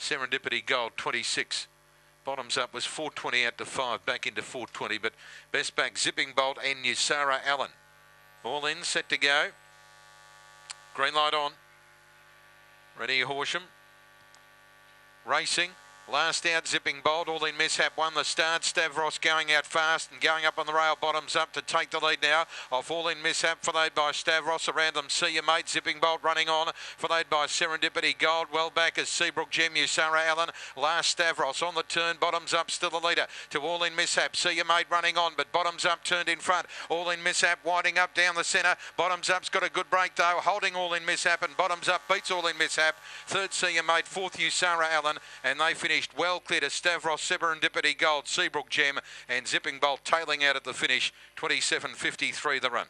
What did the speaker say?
Serendipity Gold 26. Bottoms up was 420 out to 5, back into 420, but best back Zipping Bolt and Usara Allen. All in, set to go. Green light on. Ready, Horsham. Racing. Last out, zipping bolt. All in mishap won the start. Stavros going out fast and going up on the rail. Bottoms up to take the lead now. Off all in mishap, followed by Stavros. Around them, see your mate. Zipping bolt running on. Followed by Serendipity Gold. Well back as Seabrook Gem, Sarah Allen. Last Stavros on the turn. Bottoms up, still the leader. To all in mishap. See your mate running on, but bottoms up turned in front. All in mishap winding up down the centre. Bottoms up's got a good break though. Holding all in mishap and bottoms up beats all in mishap. Third, see mate. Fourth, Sarah Allen. And they finished well clear to Stavros, Serendipity Gold, Seabrook Gem, and Zipping Bolt tailing out at the finish, 27.53 the run.